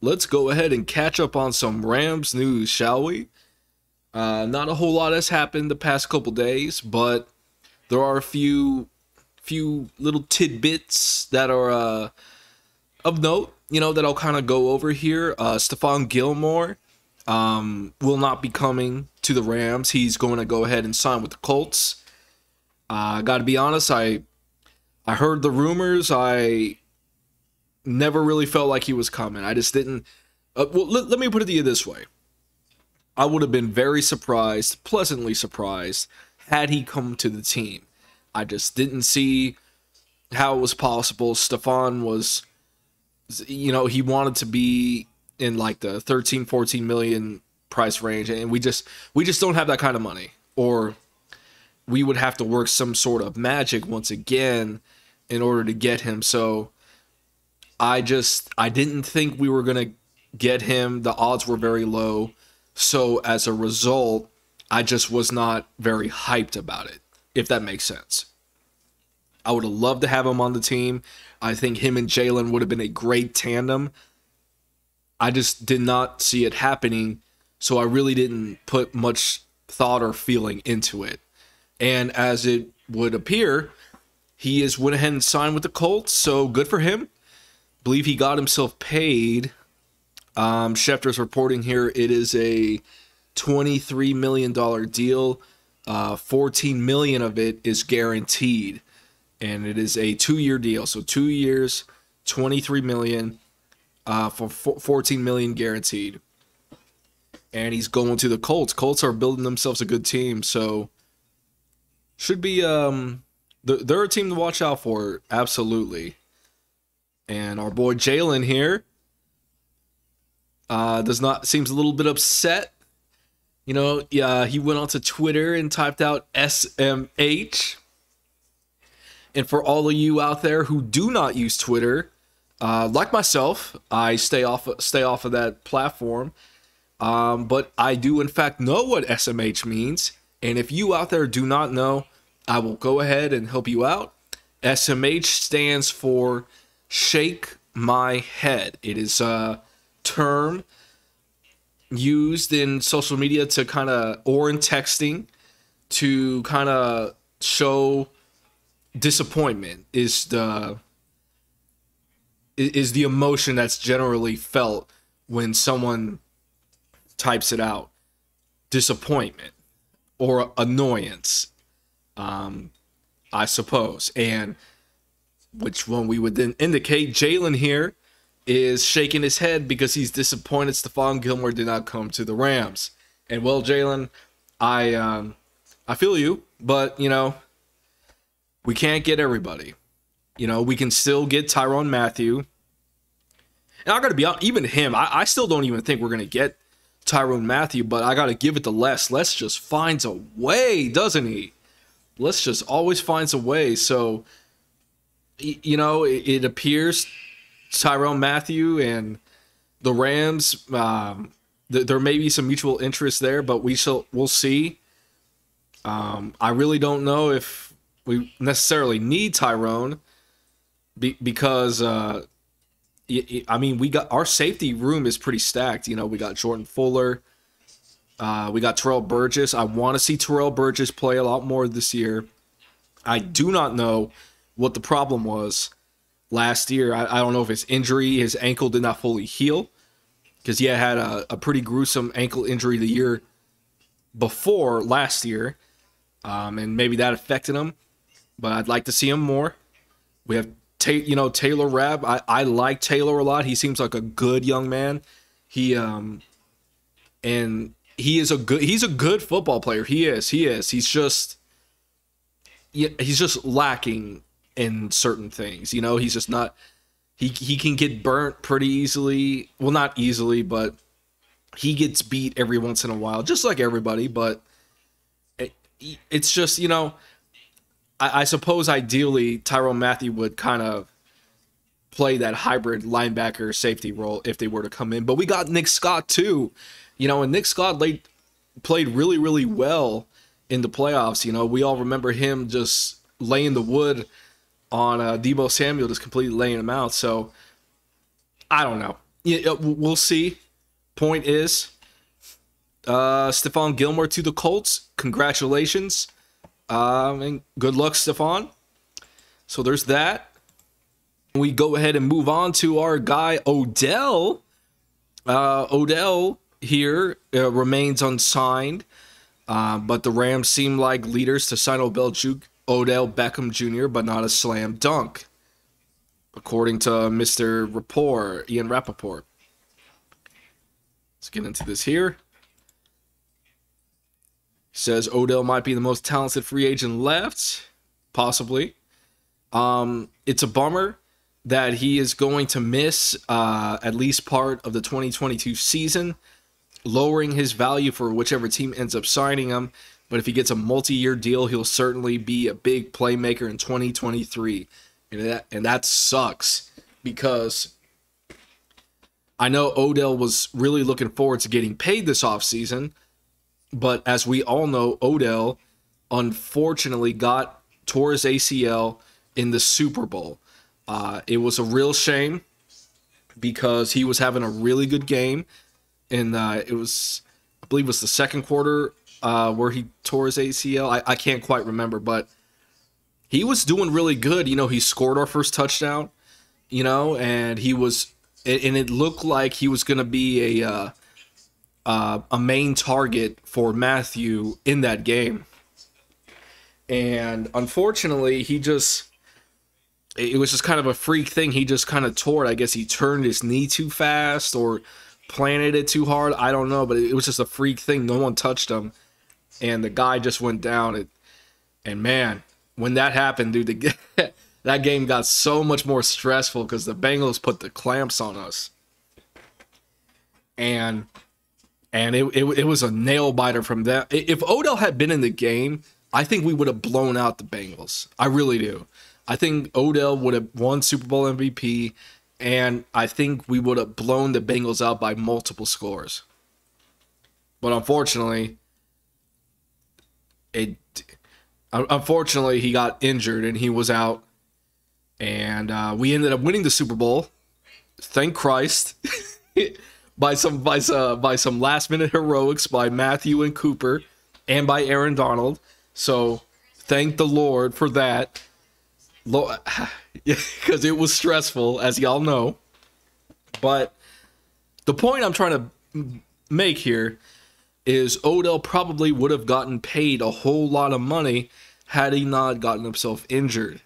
let's go ahead and catch up on some Rams news, shall we? Uh, not a whole lot has happened the past couple days, but there are a few few little tidbits that are uh, of note, you know, that I'll kind of go over here. Uh, Stephon Gilmore um, will not be coming to the Rams. He's going to go ahead and sign with the Colts. I uh, got to be honest, I I heard the rumors. I never really felt like he was coming. I just didn't. Uh, well, let, let me put it to you this way. I would have been very surprised, pleasantly surprised, had he come to the team. I just didn't see how it was possible. Stephon was, you know, he wanted to be in like the 13, 14 million price range, and we just we just don't have that kind of money. Or we would have to work some sort of magic once again in order to get him. So I just I didn't think we were gonna get him. The odds were very low. So as a result, I just was not very hyped about it, if that makes sense. I would have loved to have him on the team. I think him and Jalen would have been a great tandem. I just did not see it happening, so I really didn't put much thought or feeling into it. And as it would appear, he is went ahead and signed with the Colts, so good for him. Believe he got himself paid. Um, Schefter's reporting here it is a twenty-three million dollar deal. Uh, Fourteen million of it is guaranteed, and it is a two-year deal. So two years, twenty-three million, uh, for fourteen million guaranteed. And he's going to the Colts. Colts are building themselves a good team, so should be um they're a team to watch out for, absolutely. And our boy Jalen here uh, does not seems a little bit upset. You know, yeah, he went onto Twitter and typed out SMH. And for all of you out there who do not use Twitter, uh, like myself, I stay off stay off of that platform. Um, but I do in fact know what SMH means. And if you out there do not know, I will go ahead and help you out. SMH stands for Shake My Head. It is a term used in social media to kind of, or in texting, to kind of show disappointment is the is the emotion that's generally felt when someone types it out disappointment or annoyance um, I suppose. And which one we would then indicate Jalen here is shaking his head because he's disappointed Stephon Gilmore did not come to the Rams. And well, Jalen, I um, I feel you, but you know, we can't get everybody. You know, we can still get Tyrann Mathieu. And I gotta be honest, even him, I, I still don't even think we're gonna get Tyrann Mathieu, but I gotta give it to Les. Les just finds a way, doesn't he? Les just always finds a way. So, you know, it, it appears Tyrann Mathieu and the Rams, um, th- there may be some mutual interest there, but we shall we'll see. Um, I really don't know if we necessarily need Tyrone be- because uh, I mean we got our safety room is pretty stacked. You know, we got Jordan Fuller. Uh, we got Terrell Burgess. I want to see Terrell Burgess play a lot more this year. I do not know what the problem was last year. I, I don't know if it's injury, his ankle did not fully heal because he had, had a, a, pretty gruesome ankle injury the year before last year, um, and maybe that affected him. But I'd like to see him more. We have, ta- you know, Taylor Rapp. I, I like Taylor a lot. He seems like a good young man. He um, and he is a good he's a good football player. He is. He is. He's just he's just lacking in certain things. You know, he's just not he he can get burnt pretty easily. Well, not easily, but he gets beat every once in a while, just like everybody, but it, it's just, you know, I, I suppose ideally Tyrann Mathieu would kind of play that hybrid linebacker safety role if they were to come in. But we got Nick Scott too you know, and Nick Scott late, played really, really well in the playoffs. You know, we all remember him just laying the wood on uh, Deebo Samuel, just completely laying him out. So I don't know. yeah, we'll see. Point is, uh, Stephon Gilmore to the Colts. Congratulations. Um, and good luck, Stephon. So there's that. We go ahead and move on to our guy Odell. Uh, Odell here uh, remains unsigned, uh, but the Rams seem like leaders to sign Odell, Odell Beckham Jr., but not a slam dunk, according to Mr. Rapoport, Ian Rapoport. Let's get into this here. He says Odell might be the most talented free agent left, possibly. Um, it's a bummer that he is going to miss uh, at least part of the 2022 season, lowering his value for whichever team ends up signing him. But if he gets a multi-year deal, he'll certainly be a big playmaker in 2023, and that and that sucks because I know Odell was really looking forward to getting paid this offseason, but as we all know, Odell unfortunately got tore his ACL in the Super Bowl. Uh, it was a real shame because he was having a really good game, and uh, it was, I believe, it was the second quarter uh, where he tore his ACL. I, I can't quite remember, but he was doing really good. You know, he scored our first touchdown. You know, and he was, and it looked like he was going to be a uh, uh, a main target for Matthew in that game. And unfortunately, he just it was just kind of a freak thing. He just kind of tore it. I guess he turned his knee too fast or planted it too hard. I don't know, but it was just a freak thing. No one touched him, and the guy just went down. It, and man, when that happened, dude, the, that game got so much more stressful because the Bengals put the clamps on us, and and it, it it was a nail biter from that. If Odell had been in the game, I think we would have blown out the Bengals. I really do. I think Odell would have won Super Bowl MVP, and I think we would have blown the Bengals out by multiple scores. But unfortunately, it unfortunately he got injured and he was out, and uh, we ended up winning the Super Bowl. Thank Christ. by some by some by some last minute heroics by Matthew and Cooper and by Aaron Donald. So thank the Lord for that because it was stressful, as y'all know. But the point I'm trying to make here is Odell probably would have gotten paid a whole lot of money had he not gotten himself injured.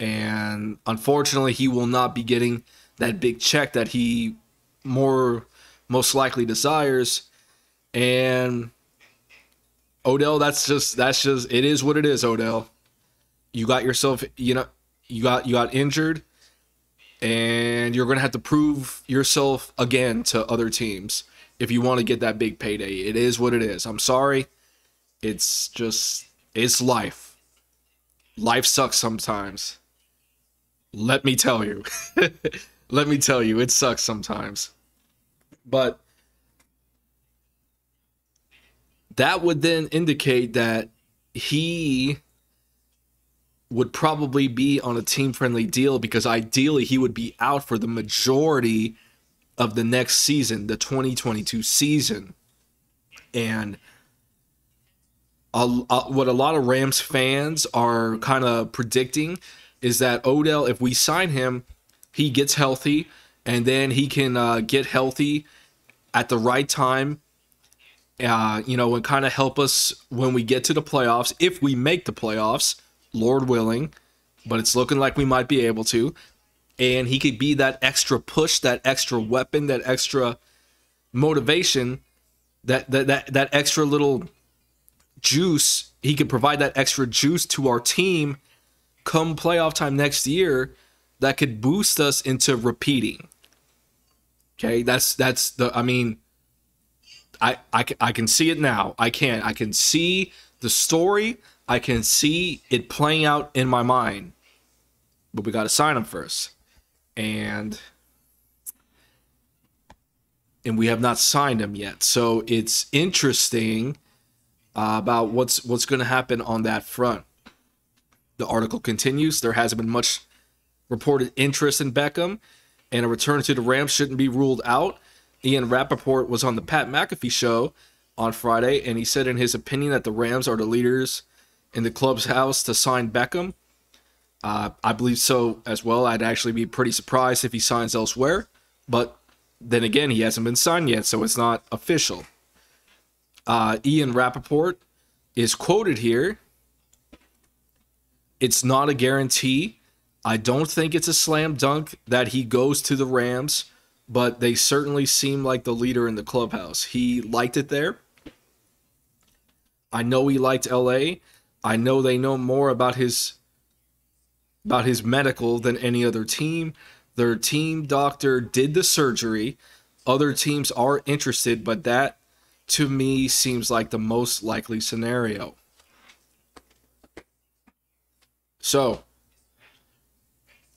And unfortunately, he will not be getting that big check that he more most likely desires. And Odell, that's just that's just it is what it is, Odell. You got yourself, you know, you got you got injured and you're going to have to prove yourself again to other teams if you want to get that big payday. It is what it is. I'm sorry. It's just it's life. Life sucks sometimes. Let me tell you. Let me tell you, it sucks sometimes. But that would then indicate that he would probably be on a team friendly deal because ideally he would be out for the majority of the next season, the 2022 season. And a, a, what a lot of Rams fans are kind of predicting is that Odell, if we sign him, he gets healthy and then he can uh, get healthy at the right time, uh, you know, and kind of help us when we get to the playoffs, if we make the playoffs Lord willing, but it's looking like we might be able to. And he could be that extra push, that extra weapon, that extra motivation, that that that, that extra little juice. He could provide that extra juice to our team come playoff time next year that could boost us into repeating. Okay, that's that's the I mean I I, I can see it now. I can I can see the story. I can see it playing out in my mind, but we got to sign him first, and and we have not signed him yet. So it's interesting uh, about what's what's going to happen on that front. The article continues. There hasn't been much reported interest in Beckham, and a return to the Rams shouldn't be ruled out. Ian Rapoport was on the Pat McAfee show on Friday, and he said in his opinion that the Rams are the leaders in the club's house to sign Beckham. Uh, I believe so as well. I'd actually be pretty surprised if he signs elsewhere, but then again, he hasn't been signed yet, so it's not official. Uh, Ian Rapoport is quoted here. It's not a guarantee. I don't think it's a slam dunk that he goes to the Rams, but they certainly seem like the leader in the clubhouse. He liked it there. I know he liked LA. I know they know more about his about his medical than any other team. Their team doctor did the surgery. Other teams are interested, but that to me seems like the most likely scenario. So,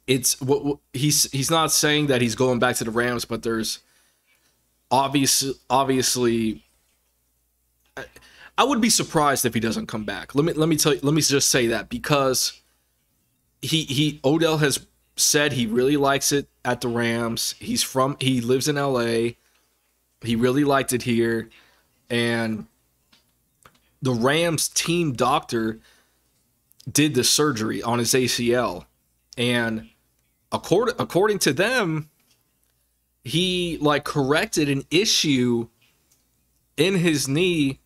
it's what he's he's not saying that he's going back to the Rams, but there's obviously obviously I would be surprised if he doesn't come back. Let me let me tell you, let me just say that because he he Odell has said he really likes it at the Rams. He's from he lives in LA. He really liked it here and the Rams team doctor did the surgery on his ACL and according according to them he like corrected an issue in his knee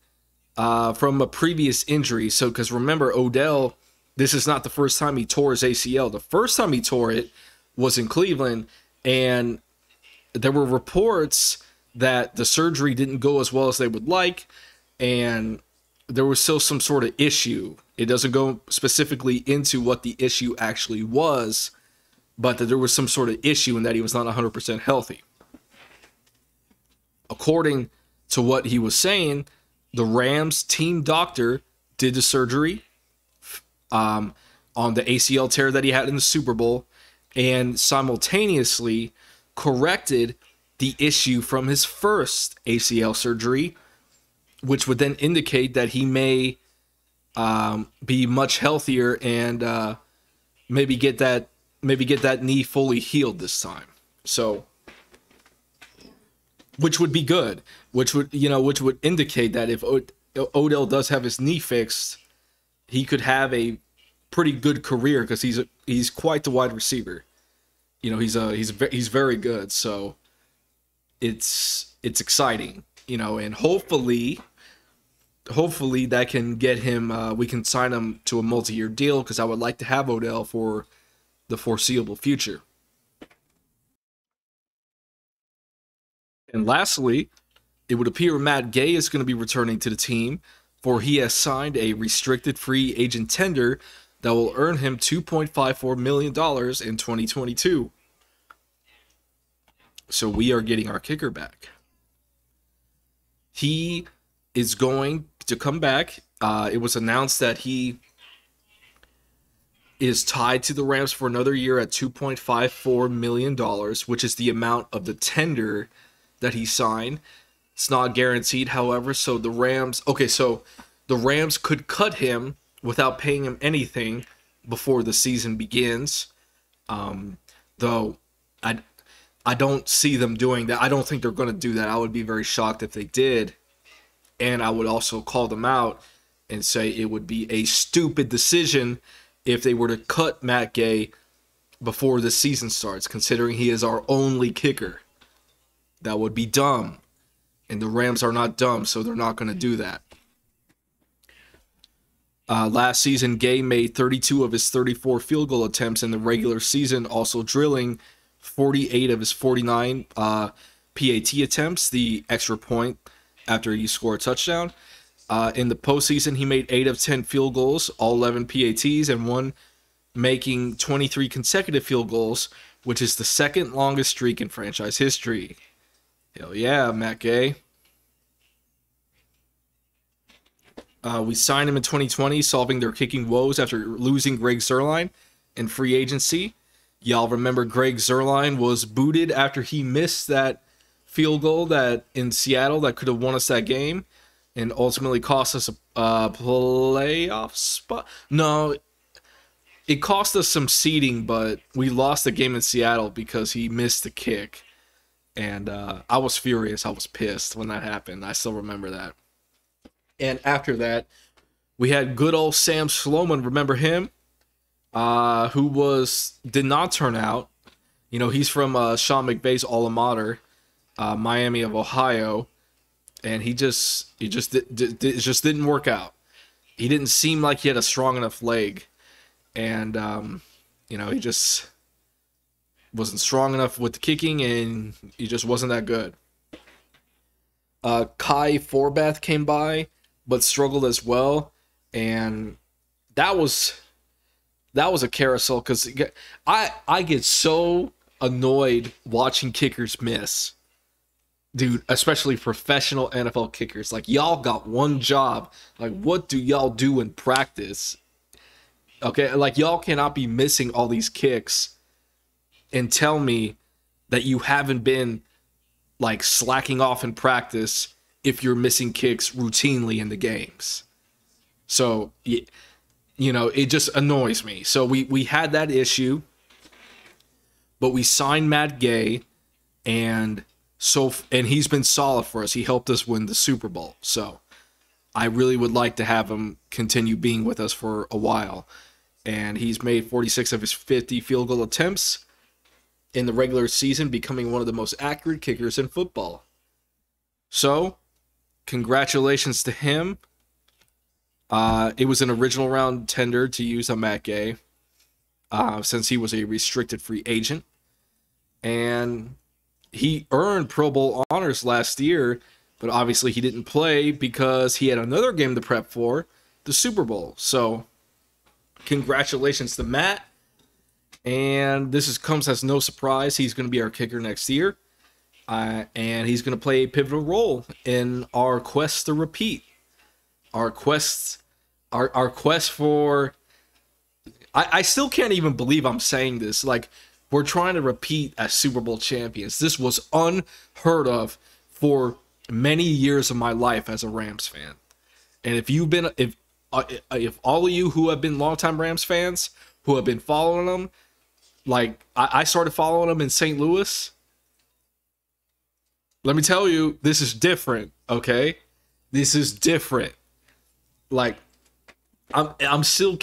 uh, from a previous injury. So, because remember, Odell, this is not the first time he tore his ACL. The first time he tore it was in Cleveland, and there were reports that the surgery didn't go as well as they would like, and there was still some sort of issue. It doesn't go specifically into what the issue actually was, but that there was some sort of issue and that he was not 100% healthy. According to what he was saying, the Rams team doctor did the surgery um, on the ACL tear that he had in the Super Bowl and simultaneously corrected the issue from his first ACL surgery, which would then indicate that he may um, be much healthier and uh, maybe get that maybe get that knee fully healed this time. So which would be good, which would you know, which would indicate that if Odell does have his knee fixed, he could have a pretty good career because he's a, he's quite the wide receiver. You know, he's a he's he's very good. So it's it's exciting, you know, and hopefully hopefully that can get him uh, we can sign him to a multi-year deal because I would like to have Odell for the foreseeable future. And lastly, it would appear Matt Gay is going to be returning to the team, for he has signed a restricted free agent tender that will earn him $2.54 million in 2022. So we are getting our kicker back. He is going to come back. Uh, it was announced that he is tied to the Rams for another year at $2.54 million, which is the amount of the tender that he signed. It's not guaranteed, however. So the Rams, okay, so the Rams could cut him without paying him anything before the season begins. Um, though I, I don't see them doing that. I don't think they're going to do that. I would be very shocked if they did. And I would also call them out and say it would be a stupid decision if they were to cut Matt Gay before the season starts, considering he is our only kicker. That would be dumb. And the Rams are not dumb, so they're not going to do that. Uh, last season, Gay made 32 of his 34 field goal attempts in the regular season, also drilling 48 of his 49 uh, PAT attempts, the extra point after you score a touchdown. Uh, in the postseason, he made 8 of 10 field goals, all 11 PATs, and one making 23 consecutive field goals, which is the second longest streak in franchise history. Hell yeah, Matt Gay. Uh, we signed him in 2020, solving their kicking woes after losing Greg Zuerlein in free agency. Y'all remember Greg Zuerlein was booted after he missed that field goal that in Seattle that could have won us that game and ultimately cost us a, a playoff spot. No, it cost us some seeding, but we lost the game in Seattle because he missed the kick. And uh, I was furious. I was pissed when that happened. I still remember that. And after that, we had good old Sam Sloman. Remember him? Uh, who was did not turn out. You know, he's from uh, Sean McVay's alma mater, uh, Miami of Ohio, and he just he just it just didn't work out. He didn't seem like he had a strong enough leg, and um, you know he just wasn't strong enough with the kicking, and he just wasn't that good. Uh, Kai Forbath came by, but struggled as well, and that was that was a carousel because I I get so annoyed watching kickers miss. Dude, especially professional NFL kickers. Like y'all got one job. Like what do y'all do in practice? Okay, like y'all cannot be missing all these kicks and tell me that you haven't been like slacking off in practice if you're missing kicks routinely in the games. So, you know, it just annoys me. So we we had that issue but we signed Matt Gay, and so and he's been solid for us. He helped us win the Super Bowl. So I really would like to have him continue being with us for a while. And he's made 46 of his 50 field goal attempts in the regular season, becoming one of the most accurate kickers in football. So, congratulations to him. Uh, it was an original round tender to use on Matt Gay uh, since he was a restricted free agent and he earned Pro Bowl honors last year, but obviously he didn't play because he had another game to prep for, the Super Bowl. So, congratulations to Matt. And this is, comes as no surprise. He's going to be our kicker next year. Uh, and he's going to play a pivotal role in our quest to repeat. Our quest, our, our quest for. I, I still can't even believe I'm saying this. Like, we're trying to repeat as Super Bowl champions. This was unheard of for many years of my life as a Rams fan. And if you've been if uh, if all of you who have been longtime Rams fans who have been following them, like I, I started following them in St. Louis. Let me tell you, this is different. Okay, this is different. Like I'm I'm still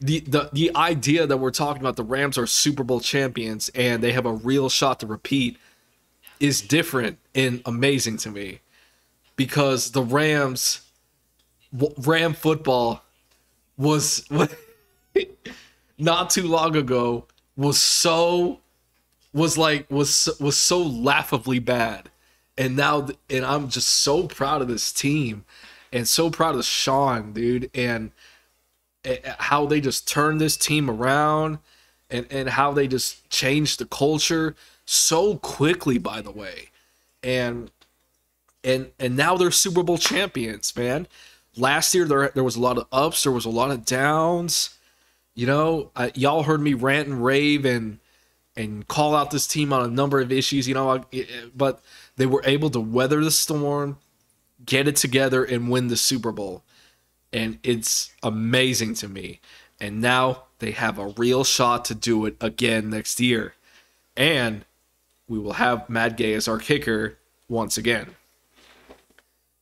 the, the the idea that we're talking about the Rams are Super Bowl champions and they have a real shot to repeat is different and amazing to me because the Rams Ram football was not too long ago was so was like was was so laughably bad. And now and I'm just so proud of this team and so proud of Sean dude and how they just turned this team around and, and how they just changed the culture so quickly by the way. And and and now they're super bowl champions man. Last year there, there was a lot of ups there was a lot of downs. You know I, y'all heard me rant and rave and and call out this team on a number of issues you know but they were able to weather the storm get it together and win the super bowl and it's amazing to me. And now they have a real shot to do it again next year. And we will have Matt Gay as our kicker once again.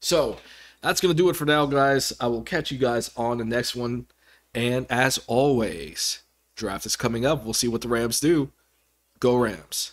So that's going to do it for now, guys. I will catch you guys on the next one. And as always, draft is coming up. We'll see what the Rams do. Go Rams.